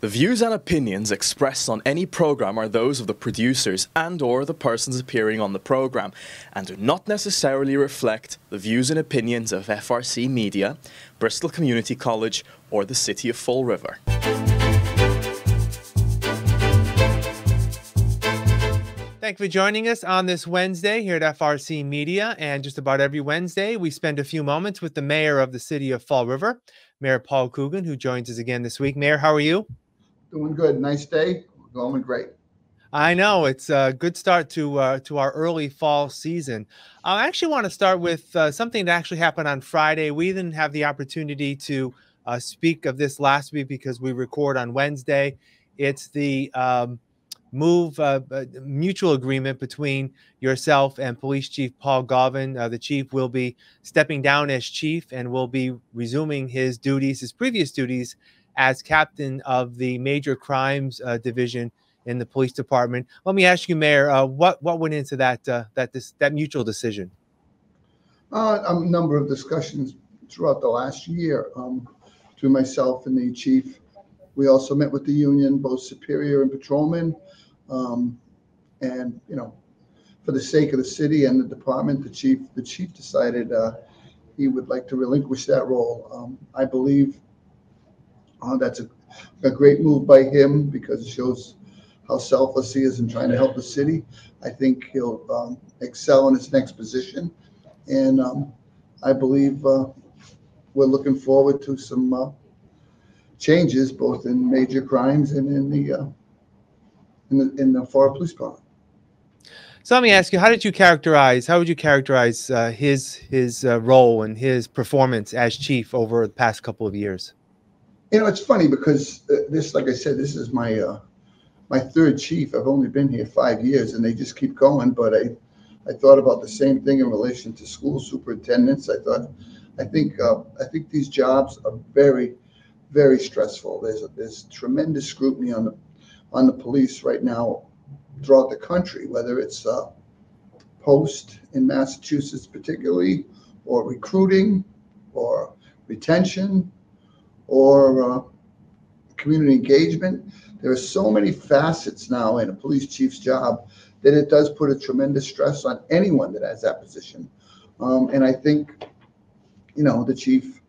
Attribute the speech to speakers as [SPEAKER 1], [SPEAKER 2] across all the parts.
[SPEAKER 1] The views and opinions expressed on any program are those of the producers and or the persons appearing on the program and do not necessarily reflect the views and opinions of FRC Media, Bristol Community College, or the City of Fall River.
[SPEAKER 2] Thank you for joining us on this Wednesday here at FRC Media. And just about every Wednesday, we spend a few moments with the mayor of the city of Fall River, Mayor Paul Coogan, who joins us again this week. Mayor, how are you?
[SPEAKER 3] Doing good. Nice day. Going great.
[SPEAKER 2] I know it's a good start to uh, to our early fall season. I actually want to start with uh, something that actually happened on Friday. We didn't have the opportunity to uh, speak of this last week because we record on Wednesday. It's the um, move uh, uh, mutual agreement between yourself and Police Chief Paul Gauvin. Uh, the chief will be stepping down as chief and will be resuming his duties, his previous duties as captain of the major crimes uh, division in the police department. Let me ask you, Mayor, uh, what what went into that uh, that this, that mutual decision?
[SPEAKER 3] Uh, a number of discussions throughout the last year um, between myself and the chief. We also met with the union, both superior and patrolmen, um, and you know, for the sake of the city and the department, the chief the chief decided uh, he would like to relinquish that role. Um, I believe uh, that's a, a great move by him because it shows how selfless he is in trying to help the city. I think he'll um, excel in his next position. And um, I believe uh, we're looking forward to some uh, changes both in major crimes and in the uh, in the in the Fall River Police Department.
[SPEAKER 2] So let me ask you, how did you characterize? How would you characterize uh, his his uh, role and his performance as chief over the past couple of years?
[SPEAKER 3] You know, it's funny because uh, this, like I said, this is my uh, my third chief. I've only been here five years, and they just keep going. But I, I thought about the same thing in relation to school superintendents. I thought, I think, uh, I think these jobs are very, very stressful. There's a, there's tremendous scrutiny on the on the police right now throughout the country, whether it's uh, post in Massachusetts, particularly, or recruiting, or retention, or uh, community engagement. There are so many facets now in a police chief's job that it does put a tremendous stress on anyone that has that position. Um, and I think, you know, the chief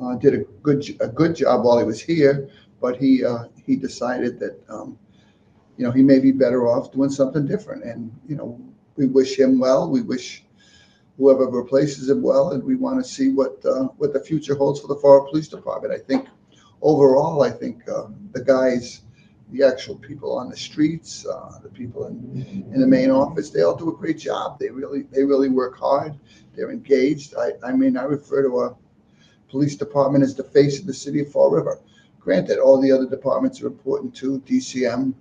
[SPEAKER 3] uh, did a good a good job while he was here, but he uh, he decided that um, you know he may be better off doing something different. And you know, we wish him well. We wish whoever replaces him well, and we want to see what uh, what the future holds for the Fall River Police Department. I think overall, I think uh, the guys, the actual people on the streets, uh, the people in in the main office, they all do a great job. They really they really work hard. They're engaged. I I mean, I refer to a police department as the face of the city of Fall River. Granted, all the other departments are important too. DCM,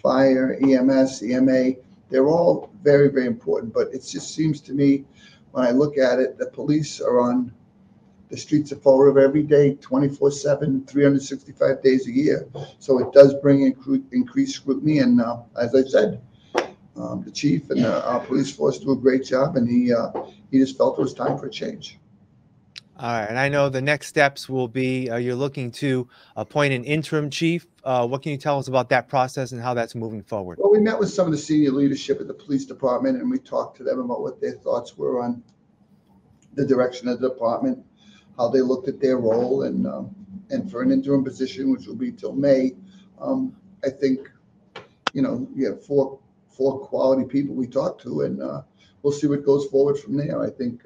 [SPEAKER 3] fire, EMS, EMA. They're all very, very important, but it just seems to me when I look at it, the police are on the streets of Fall River every day, 24 7, 365 days a year. So it does bring increased scrutiny. And uh, as I said, um, the chief and uh, our police force do a great job, and he uh, he just felt it was time for a change.
[SPEAKER 2] All right, and I know the next steps will be uh, you're looking to appoint an interim chief. Uh, what can you tell us about that process and how that's moving forward?
[SPEAKER 3] Well, we met with some of the senior leadership at the police department, and we talked to them about what their thoughts were on the direction of the department, how they looked at their role, and um, and for an interim position, which will be till May, um, I think, you know, we have four four quality people we talked to, and uh, we'll see what goes forward from there. I think.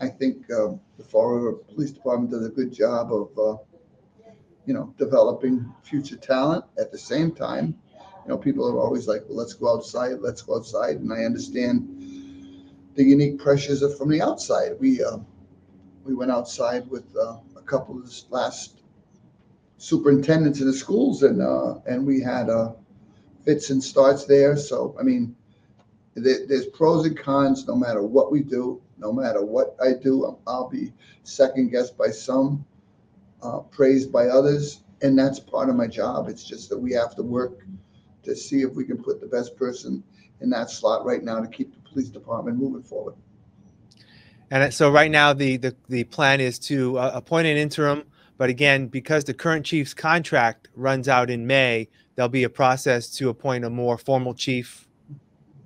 [SPEAKER 3] I think uh, the Fall River Police Department does a good job of, uh, you know, developing future talent. At the same time, you know, people are always like, well, let's go outside, let's go outside. And I understand the unique pressures are from the outside. We, uh, we went outside with uh, a couple of the last superintendents in the schools and, uh, and we had uh, fits and starts there. So, I mean, there's pros and cons no matter what we do no matter what I do, I'll be second guessed by some, uh, praised by others, and that's part of my job. It's just that we have to work to see if we can put the best person in that slot right now to keep the police department moving forward.
[SPEAKER 2] And so right now, the the, the plan is to uh, appoint an interim, But again, because the current chief's contract runs out in May, there'll be a process to appoint a more formal chief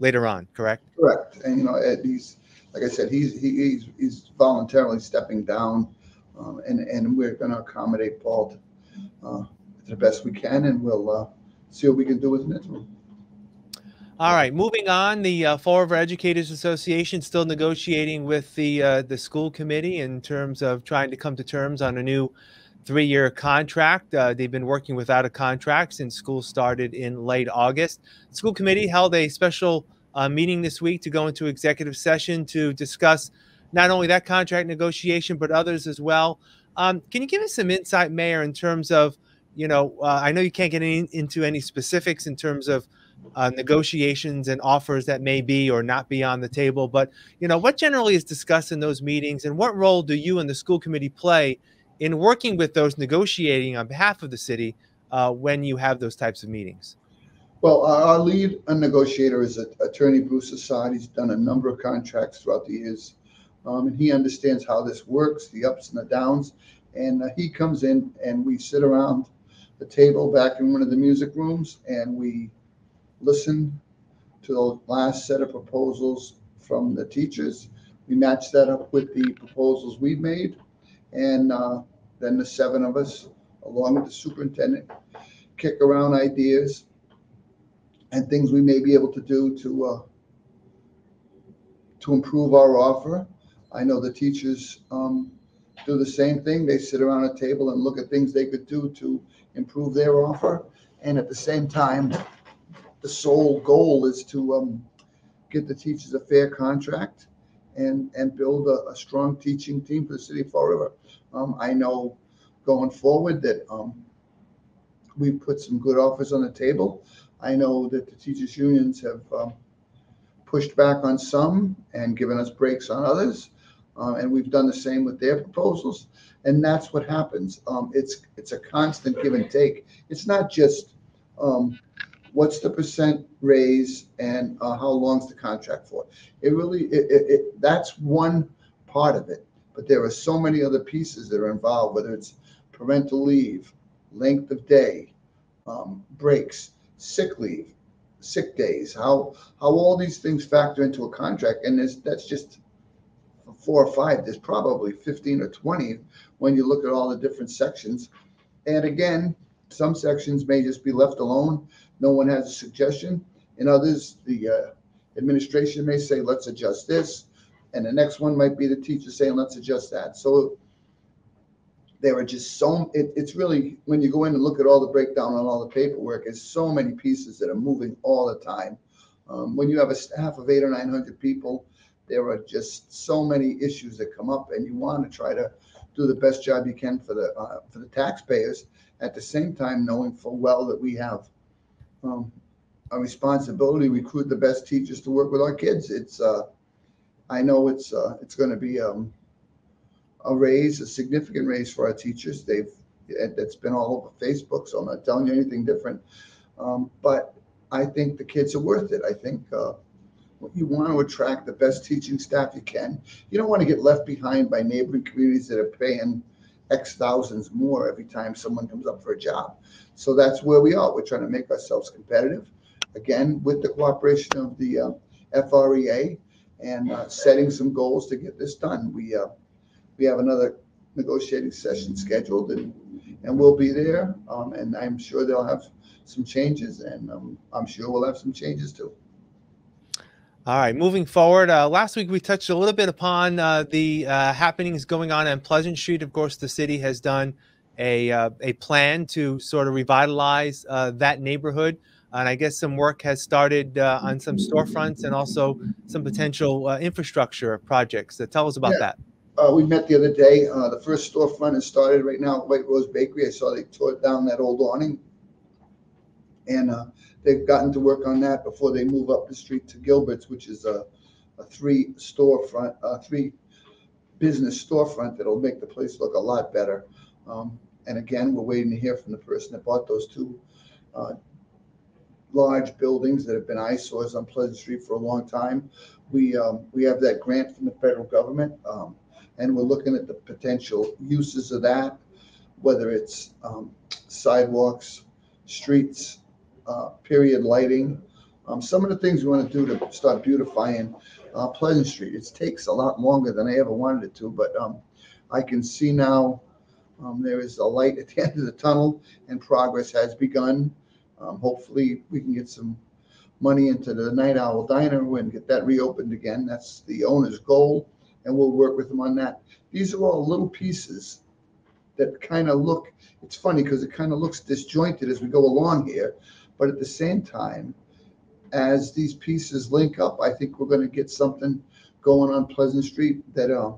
[SPEAKER 2] later on, correct?
[SPEAKER 3] Correct. And, you know, Ed, he's, like I said, he's, he- he's, he's voluntarily stepping down. Um, and, and we're gonna accommodate Paul, uh, to the best we can and we'll, uh, see what we can do with an interim.
[SPEAKER 2] All right, moving on, the uh, Fall River Educators Association still negotiating with the uh, the school committee in terms of trying to come to terms on a new three-year contract. Uh, they've been working without a contract since school started in late August. The school committee held a special uh, meeting this week to go into executive session to discuss not only that contract negotiation but others as well. Um, can you give us some insight, Mayor, in terms of you know uh, I know you can't get into any specifics in terms of uh, negotiations and offers that may be or not be on the table. But you know, what generally is discussed in those meetings, and what role do you and the school committee play in working with those negotiating on behalf of the city uh, when you have those types of meetings?
[SPEAKER 3] Well, our lead negotiator is Attorney Bruce Assad. He's done a number of contracts throughout the years. Um, and he understands how this works, the ups and the downs. And uh, he comes in and we sit around the table back in one of the music rooms and we listen to the last set of proposals from the teachers. We match that up with the proposals we've made. And uh, then the seven of us, along with the superintendent, kick around ideas and things we may be able to do to uh, to improve our offer. I know the teachers um, do the same thing. They sit around a table and look at things they could do to improve their offer. And at the same time, the sole goal is to um, get the teachers a fair contract and, and build a, a strong teaching team for the city of Fall River. Um, I know going forward that um, we put some good offers on the table. I know that the teachers' unions have um, pushed back on some and given us breaks on others. Uh, and we've done the same with their proposals. And that's what happens. Um, it's it's a constant give and take. It's not just um, what's the percent raise and uh, how long's the contract for. It really it, it, it, that's one part of it. But there are so many other pieces that are involved, whether it's parental leave, length of day, um, breaks, sick leave, sick days, how how all these things factor into a contract, and that's just four or five. There's probably 15 or 20 when you look at all the different sections. And again, some sections may just be left alone. No one has a suggestion. In others, the uh, administration may say, let's adjust this. And the next one might be the teacher saying, let's adjust that. So there are just so, it, it's really, when you go in and look at all the breakdown on all the paperwork, there's so many pieces that are moving all the time. Um, when you have a staff of eight or 900 people, there are just so many issues that come up and you want to try to do the best job you can for the, uh, for the taxpayers. At the same time, knowing full well that we have um, a responsibility, recruit the best teachers to work with our kids. It's, uh, I know it's, uh, it's going to be, um, a raise, a significant raise for our teachers. They've, it's been all over Facebook, so I'm not telling you anything different. Um, but I think the kids are worth it. I think, uh, you want to attract the best teaching staff you can. You don't want to get left behind by neighboring communities that are paying X thousands more every time someone comes up for a job. So that's where we are. We're trying to make ourselves competitive, again, with the cooperation of the uh, FREA and uh, setting some goals to get this done. We, uh, we have another negotiating session scheduled and, and we'll be there. Um, and I'm sure they'll have some changes and um, I'm sure we'll have some changes too.
[SPEAKER 2] All right, moving forward. Uh, last week we touched a little bit upon uh, the uh, happenings going on on Pleasant Street. Of course, the city has done a uh, a plan to sort of revitalize uh, that neighborhood, and I guess some work has started uh, on some storefronts and also some potential infrastructure projects. So tell us about
[SPEAKER 3] Yeah.
[SPEAKER 2] that.
[SPEAKER 3] Uh, we met the other day. Uh, the first storefront has started right now at White Rose Bakery. I saw they tore down that old awning. And uh, they've gotten to work on that before they move up the street to Gilbert's, which is a, a three storefront, a three business storefront that'll make the place look a lot better. Um, and again, we're waiting to hear from the person that bought those two uh, large buildings that have been eyesores on Pleasant Street for a long time. We, um, we have that grant from the federal government. Um, and we're looking at the potential uses of that. whether it's um, sidewalks, streets, uh, period lighting. Um, some of the things we want to do to start beautifying uh, Pleasant Street. It takes a lot longer than I ever wanted it to, but um, I can see now um, there is a light at the end of the tunnel and progress has begun. Um, hopefully, we can get some money into the Night Owl Diner and get that reopened again. That's the owner's goal, and we'll work with them on that. These are all little pieces that kind of look, it's funny because it kind of looks disjointed as we go along here, but at the same time, as these pieces link up, I think we're going to get something going on Pleasant Street that uh,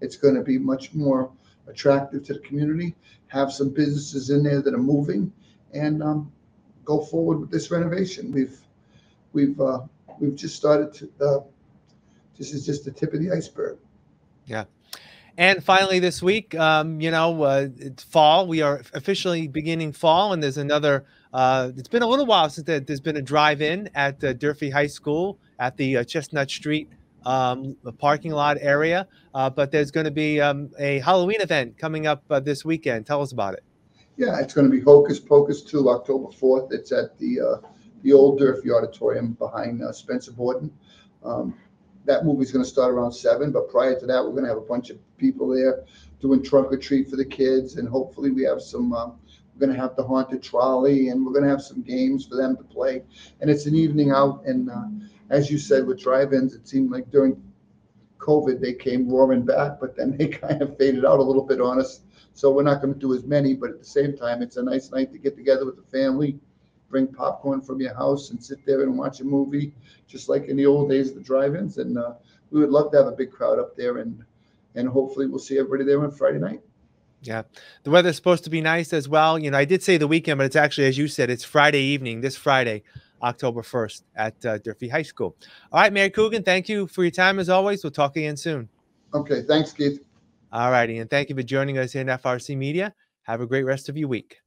[SPEAKER 3] it's going to be much more attractive to the community. Have some businesses in there that are moving, and um, go forward with this renovation. We've we've uh, we've just started to. Uh, this is just the tip of the iceberg.
[SPEAKER 2] Yeah. And finally, this week, um, you know, uh, it's fall. We are officially beginning fall, and there's another. Uh, it's been a little while since there's been a drive-in at uh, Durfee High School at the uh, Chestnut Street um, parking lot area. Uh, but there's going to be um, a Halloween event coming up uh, this weekend. Tell us about it.
[SPEAKER 3] Yeah, it's going to be Hocus Pocus 2, October 4th. It's at the uh, the old Durfee Auditorium behind Spencer Borden. Um, that movie's going to start around 7, but prior to that, we're going to have a bunch of people there doing trunk or treat for the kids, and hopefully we have some. Uh, we're going to have the haunted trolley, and we're going to have some games for them to play. And it's an evening out, and uh, as you said, with drive-ins, it seemed like during COVID they came roaring back, but then they kind of faded out a little bit on us. So we're not going to do as many, but at the same time, it's a nice night to get together with the family, bring popcorn from your house, and sit there and watch a movie, just like in the old days of the drive-ins. And uh, we would love to have a big crowd up there, and and hopefully we'll see everybody there on Friday night.
[SPEAKER 2] Yeah. The weather's supposed to be nice as well. You know, I did say the weekend, but it's actually, as you said, it's Friday evening, this Friday, October 1st at uh, Durfee High School. All right, Mayor Coogan, thank you for your time as always. We'll talk again soon.
[SPEAKER 3] Okay. Thanks, Keith.
[SPEAKER 2] All righty. And thank you for joining us here in FRC Media. Have a great rest of your week.